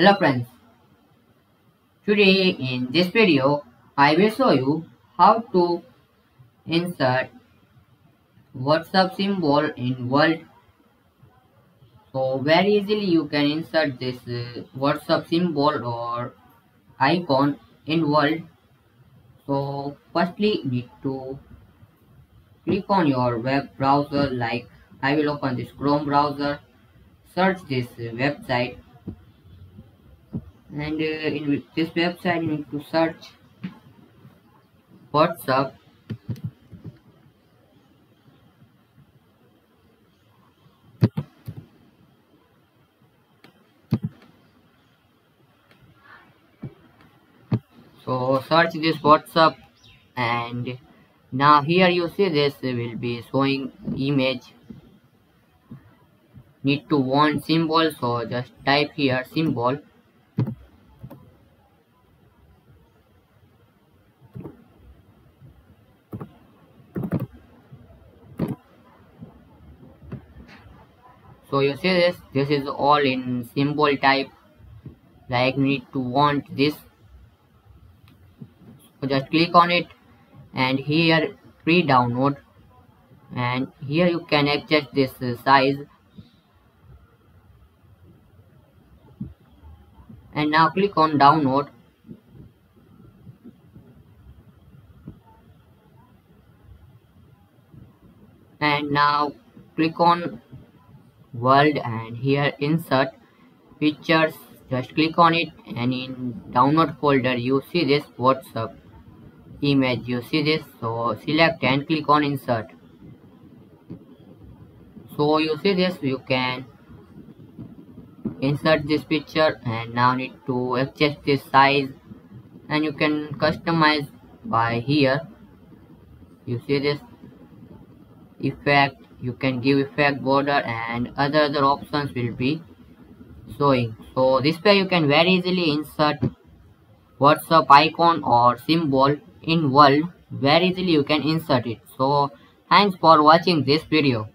Hello friends, today in this video I will show you how to insert WhatsApp symbol in Word. So very easily you can insert this uh, WhatsApp symbol or icon in Word. So firstly need to click on your web browser like I will open this Chrome browser, search this website and uh, in this website you need to search WhatsApp. So search this WhatsApp and now here you see this will be showing image. Need to want symbol so just type here symbol so you see this this is all in symbol type. Like need to want this. So just click on it. And here free download and here you can adjust this size. And now click on download. And now click on Word and here insert pictures. Just click on it and in download folder you see this whatsapp image. You see this? So select and click on insert. So you see this? You can insert this picture and now need to adjust this size. And you can customize by here. You see this effect you can give effect border and other other options will be showing. So this way you can very easily insert whatsapp icon or symbol in Word very easily you can insert it. So thanks for watching this video